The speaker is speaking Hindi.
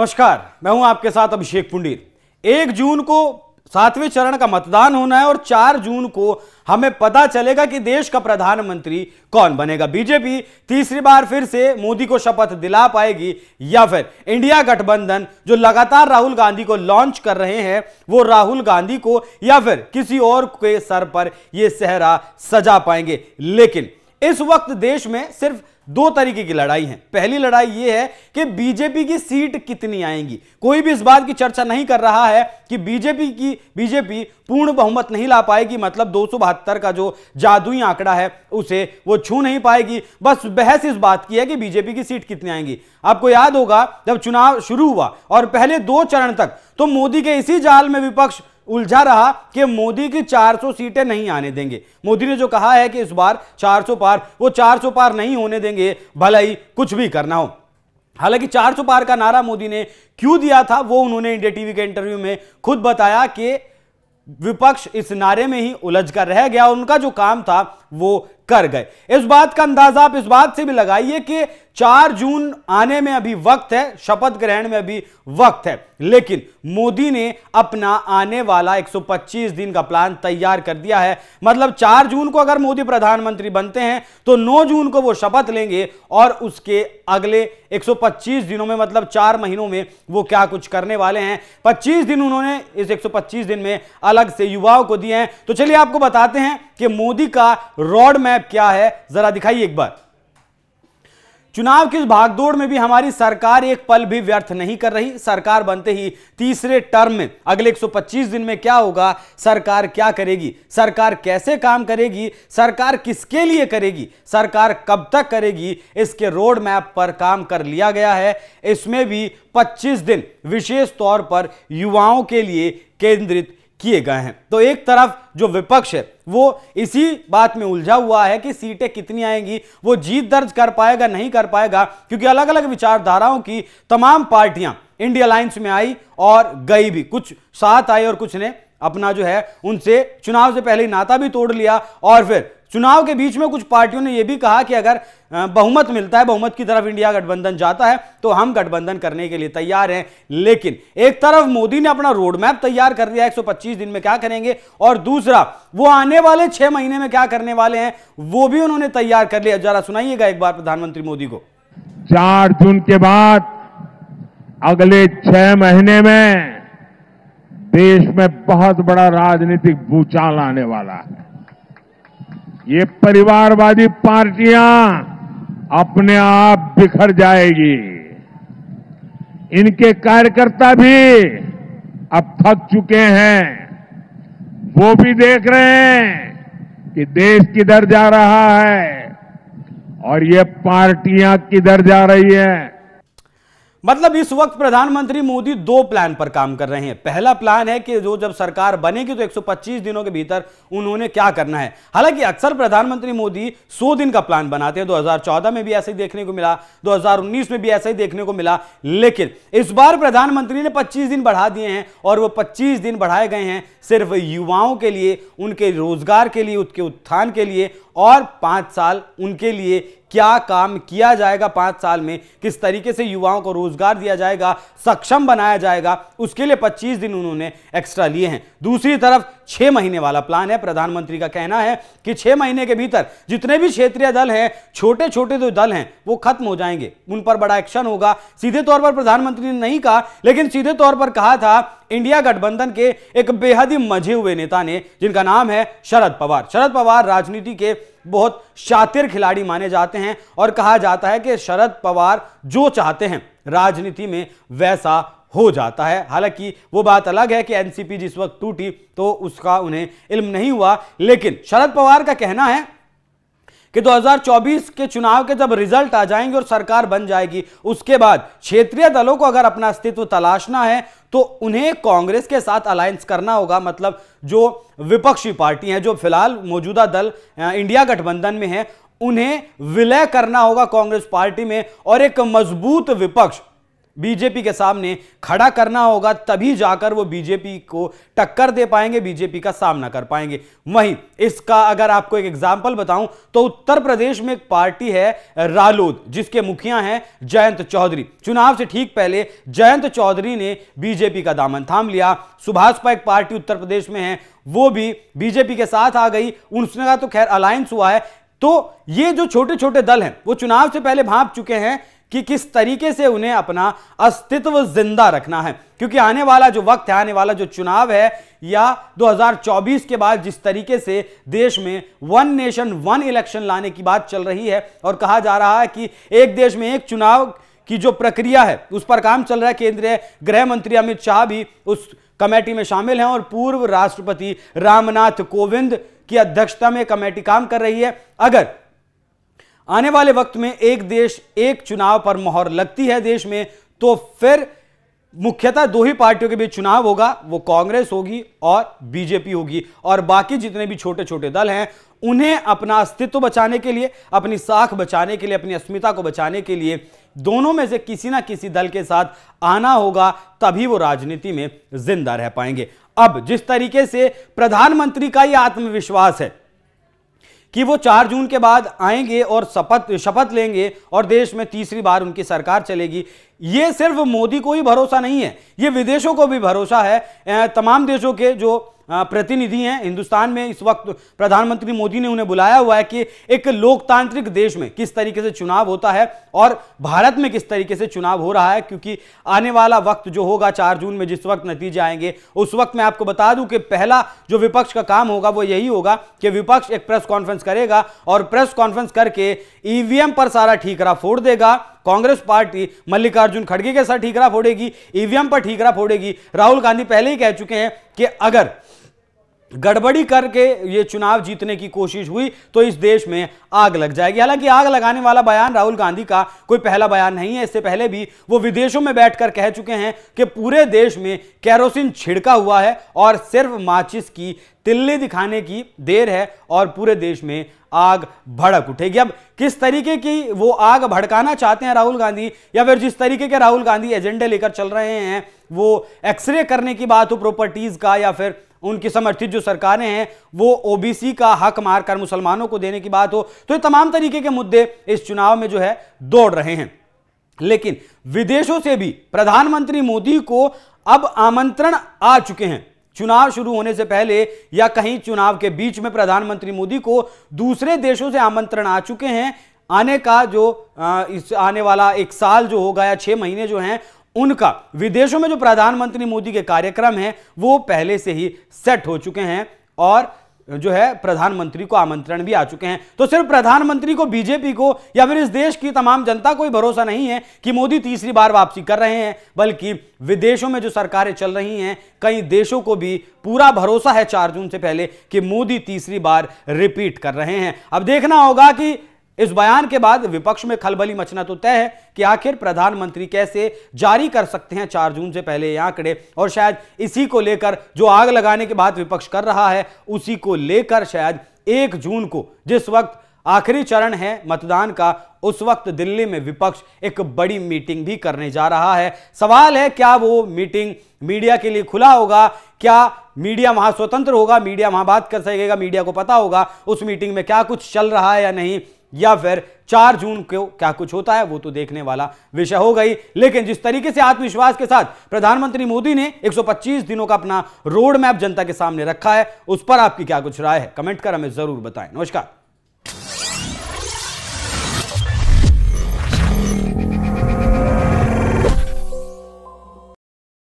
नमस्कार, मैं हूँ आपके साथ अभिषेक पुंडीर। एक जून को सातवें चरण का मतदान होना है और चार जून को हमें पता चलेगा कि देश का प्रधानमंत्री कौन बनेगा। बीजेपी तीसरी बार फिर से मोदी को शपथ दिला पाएगी या फिर इंडिया गठबंधन जो लगातार राहुल गांधी को लॉन्च कर रहे हैं, वो राहुल गांधी को या फिर किसी और के सर पर यह सहरा सजा पाएँगे। लेकिन इस वक्त देश में सिर्फ़ दो तरीके की लड़ाई है। पहली लड़ाई यह है कि बीजेपी की सीट कितनी आएँगी। कोई भी इस बात की चर्चा नहीं कर रहा है कि बीजेपी की बीजेपी पूर्ण बहुमत नहीं ला पाएगी। मतलब दो सौ बहत्तर का जो जादुई आंकड़ा है, उसे वो छू नहीं पाएगी। बस बहस इस बात की है कि बीजेपी की सीट कितनी आएँगी। आपको याद होगा, जब चुनाव शुरू हुआ और पहले दो चरण तक तो मोदी के इसी जाल में विपक्ष उलझा रहा कि मोदी की 400 सीटें नहीं आने देंगे। मोदी ने जो कहा है कि इस बार 400 पार, वो 400 पार नहीं होने देंगे भला ही कुछ भी करना हो। हालाँकि 400 पार का नारा मोदी ने क्यों दिया था, वो उन्होंने इंडिया टीवी के इंटरव्यू में खुद बताया कि विपक्ष इस नारे में ही उलझ कर रह गया उनका जो काम था, वो कर गए। इस बात का अंदाज़ा आप इस बात से भी लगाइए कि चार जून आने में अभी वक्त है, शपथ ग्रहण में अभी वक्त है। लेकिन मोदी ने अपना आने वाला 125 दिन का प्लान तैयार कर दिया है। मतलब 4 जून को अगर मोदी प्रधानमंत्री बनते हैं तो 9 जून को वो शपथ लेंगे और उसके अगले 125 दिनों में मतलब चार महीनों में वो क्या कुछ करने वाले हैं। 25 दिन उन्होंने इस 125 दिन में अलग से युवाओं को दिए हैं। तो चलिए आपको बताते हैं कि मोदी का रोड मैप क्या है। जरा दिखाइए एक बार। चुनाव की भागदौड़ में भी हमारी सरकार एक पल भी व्यर्थ नहीं कर रही। सरकार बनते ही तीसरे टर्म में, अगले 125 दिन में क्या होगा? सरकार क्या करेगी? सरकार कैसे काम करेगी? सरकार किसके लिए करेगी? सरकार कब तक करेगी? इसके रोड मैप पर काम कर लिया गया है। इसमें भी 25 दिन, विशेष तौर पर युवाओं के लिए केंद्रित किए गए हैं। तो एक तरफ़ जो विपक्ष है, वो इसी बात में उलझा हुआ है कि सीटें कितनी आएँगी, वो जीत दर्ज कर पाएगा, नहीं कर पाएगा, क्योंकि अलग अलग विचारधाराओं की तमाम पार्टियाँ इंडिया अलायंस में आई और गई भी। कुछ साथ आई और कुछ ने अपना जो है, उनसे चुनाव से पहले नाता भी तोड़ लिया और फिर चुनाव के बीच में कुछ पार्टियों ने यह भी कहा कि अगर बहुमत मिलता है, बहुमत की तरफ़ इंडिया गठबंधन जाता है तो हम गठबंधन करने के लिए तैयार हैं। लेकिन एक तरफ़ मोदी ने अपना रोड मैप तैयार कर दिया 125 दिन में क्या करेंगे, और दूसरा, वो आने वाले छह महीने में क्या करने वाले हैं, वो भी उन्होंने तैयार कर लिया। जरा सुनाइएगा एक बार प्रधानमंत्री मोदी को। चार जून के बाद अगले छह महीने में देश में बहुत बड़ा राजनीतिक भूचाल आने वाला है। ये परिवारवादी पार्टियाँ अपने आप बिखर जाएगी। इनके कार्यकर्ता भी अब थक चुके हैं। वो भी देख रहे हैं कि देश किधर जा रहा है और ये पार्टियाँ किधर जा रही हैं। मतलब इस वक्त प्रधानमंत्री मोदी दो प्लान पर काम कर रहे हैं। पहला प्लान है कि जो जब सरकार बनेगी तो 125 दिनों के भीतर उन्होंने क्या करना है। हालाँकि अक्सर प्रधानमंत्री मोदी 100 दिन का प्लान बनाते हैं। 2014 में भी ऐसे ही देखने को मिला 2019 में भी ऐसा ही देखने को मिला। लेकिन इस बार प्रधानमंत्री ने पच्चीस दिन बढ़ा दिए हैं और वो पच्चीस दिन बढ़ाए गए हैं सिर्फ़ युवाओं के लिए, उनके रोज़गार के लिए, उनके उत्थान के लिए और पाँच साल उनके लिए क्या काम किया जाएगा पाँच साल में? किस तरीके से युवाओं को रोज़गार दिया जाएगा? सक्षम बनाया जाएगा? उसके लिए 25 दिन उन्होंने एक्स्ट्रा लिए हैं। दूसरी तरफ़ छह महीने वाला प्लान है। प्रधानमंत्री का कहना है कि छह महीने के भीतर जितने भी क्षेत्रीय दल हैं छोटे छोटे जो दल हैं, वो खत्म हो जाएँगे। उन पर बड़ा एक्शन होगा। सीधे तौर पर प्रधानमंत्री ने नहीं कहा, लेकिन सीधे तौर पर कहा था, इंडिया गठबंधन के एक बेहद ही मज़े हुए नेता ने, जिनका नाम है शरद पवार। शरद पवार राजनीति के बहुत शातिर खिलाड़ी माने जाते हैं और कहा जाता है कि शरद पवार जो चाहते हैं, राजनीति में वैसा हो जाता है। हालाँकि वो बात अलग है कि एनसीपी जिस वक्त टूटी तो उसका उन्हें इल्म नहीं हुआ। लेकिन शरद पवार का कहना है कि 2024 के चुनाव के जब रिज़ल्ट आ जाएँगे और सरकार बन जाएगी, उसके बाद क्षेत्रीय दलों को अगर अपना अस्तित्व तलाशना है तो उन्हें कांग्रेस के साथ अलायंस करना होगा। मतलब जो विपक्षी पार्टी हैं, जो फ़िलहाल मौजूदा दल इंडिया गठबंधन में है, उन्हें विलय करना होगा कांग्रेस पार्टी में। और एक मज़बूत विपक्ष बीजेपी के सामने खड़ा करना होगा, तभी जाकर वो बीजेपी को टक्कर दे पाएँगे, बीजेपी का सामना कर पाएँगे। वहीं इसका अगर आपको एक एग्ज़ाम्पल बताऊँ तो उत्तर प्रदेश में एक पार्टी है रालोद, जिसके मुखिया हैं जयंत चौधरी। चुनाव से ठीक पहले जयंत चौधरी ने बीजेपी का दामन थाम लिया। सुभाषपा एक पार्टी उत्तर प्रदेश में है, वो भी बीजेपी के साथ आ गई। उसने का तो खैर अलायंस हुआ है। तो ये जो छोटे छोटे दल हैं, वो चुनाव से पहले भाप चुके हैं। कि किस तरीके से उन्हें अपना अस्तित्व ज़िंदा रखना है। क्योंकि आने वाला जो वक्त है, आने वाला जो चुनाव है, या 2024 के बाद जिस तरीके से देश में वन नेशन वन इलेक्शन लाने की बात चल रही है और कहा जा रहा है कि एक देश में एक चुनाव की जो प्रक्रिया है, उस पर काम चल रहा है। केंद्रीय गृह मंत्री अमित शाह भी उस कमेटी में शामिल हैं और पूर्व राष्ट्रपति रामनाथ कोविंद की अध्यक्षता में कमेटी काम कर रही है। अगर आने वाले वक्त में एक देश, एक चुनाव पर मोहर लगती है देश में तो फिर मुख्यतः दो ही पार्टियों के बीच चुनाव होगा, वो कांग्रेस होगी और बीजेपी होगी। और बाकी जितने भी छोटे छोटे दल हैं, उन्हें अपना अस्तित्व बचाने के लिए, अपनी साख बचाने के लिए, अपनी अस्मिता को बचाने के लिए दोनों में से किसी ना किसी दल के साथ आना होगा, तभी वो राजनीति में ज़िंदा रह पाएँगे। अब जिस तरीके से प्रधानमंत्री का ही आत्मविश्वास है कि वो चार जून के बाद आएँगे और शपथ शपथ लेंगे और देश में तीसरी बार उनकी सरकार चलेगी। ये सिर्फ़ मोदी को ही भरोसा नहीं है, ये विदेशों को भी भरोसा है। तमाम देशों के जो प्रतिनिधि हैं हिंदुस्तान में। इस वक्त प्रधानमंत्री मोदी ने उन्हें बुलाया हुआ है कि एक लोकतांत्रिक देश में किस तरीके से चुनाव होता है और भारत में किस तरीके से चुनाव हो रहा है, क्योंकि आने वाला वक्त जो होगा चार जून में, जिस वक्त नतीजे आएँगे, उस वक्त मैं आपको बता दूँ कि पहला जो विपक्ष का काम होगा वो यही होगा कि विपक्ष एक प्रेस कॉन्फ्रेंस करेगा और प्रेस कॉन्फ्रेंस करके ईवीएम पर सारा ठीकरा फोड़ देगा। कांग्रेस पार्टी मल्लिकार्जुन खड़गे के साथ ठीकरा फोड़ेगी, ईवीएम पर ठीकरा फोड़ेगी। राहुल गांधी पहले ही कह चुके हैं कि अगर गड़बड़ी करके ये चुनाव जीतने की कोशिश हुई तो इस देश में आग लग जाएगी। हालाँकि आग लगाने वाला बयान राहुल गांधी का कोई पहला बयान नहीं है। इससे पहले भी वो विदेशों में बैठकर कह चुके हैं कि पूरे देश में कैरोसिन छिड़का हुआ है और सिर्फ़ माचिस की तिल्ली दिखाने की देर है और पूरे देश में आग भड़क उठेगी। अब किस तरीके की वो आग भड़काना चाहते हैं राहुल गांधी या फिर जिस तरीके के राहुल गांधी एजेंडे लेकर चल रहे हैं, वो एक्सरे करने की बात हो प्रॉपर्टीज़ का या फिर उनकी समर्थित जो सरकारें हैं, वो ओबीसी का हक मारकर मुसलमानों को देने की बात हो तो ये तमाम तरीके के मुद्दे इस चुनाव में जो है, दौड़ रहे हैं। लेकिन विदेशों से भी प्रधानमंत्री मोदी को अब आमंत्रण आ चुके हैं। चुनाव शुरू होने से पहले या कहीं चुनाव के बीच में प्रधानमंत्री मोदी को दूसरे देशों से आमंत्रण आ चुके हैं। आने का जो इस आने वाला एक साल जो होगा या छह महीने जो हैं उनका। विदेशों में जो प्रधानमंत्री मोदी के कार्यक्रम हैं, वो पहले से ही सेट हो चुके हैं और जो है प्रधानमंत्री को आमंत्रण भी आ चुके हैं। तो सिर्फ़ प्रधानमंत्री को, बीजेपी को या फिर इस देश की तमाम जनता को ही भरोसा नहीं है कि मोदी तीसरी बार वापसी कर रहे हैं, बल्कि विदेशों में जो सरकारें चल रही हैं, कई देशों को भी पूरा भरोसा है चार जून से पहले कि मोदी तीसरी बार रिपीट कर रहे हैं। अब देखना होगा कि इस बयान के बाद विपक्ष में खलबली मचना तो तय है कि आखिर प्रधानमंत्री कैसे जारी कर सकते हैं चार जून से पहले ये आंकड़े, और शायद इसी को लेकर जो आग लगाने के बाद विपक्ष कर रहा है, उसी को लेकर शायद एक जून को, जिस वक्त आखिरी चरण है मतदान का, उस वक्त दिल्ली में विपक्ष एक बड़ी मीटिंग भी करने जा रहा है। सवाल है, क्या वो मीटिंग मीडिया के लिए खुला होगा? क्या मीडिया वहाँ स्वतंत्र होगा? मीडिया वहाँ बात कर सकेगा? मीडिया को पता होगा उस मीटिंग में क्या कुछ चल रहा है या नहीं? या फिर चार जून को क्या कुछ होता है, वो तो देखने वाला विषय हो गई। लेकिन जिस तरीके से आत्मविश्वास के साथ प्रधानमंत्री मोदी ने 125 दिनों का अपना रोड मैप जनता के सामने रखा है, उस पर आपकी क्या कुछ राय है? कमेंट कर हमें ज़रूर बताएँ। नमस्कार।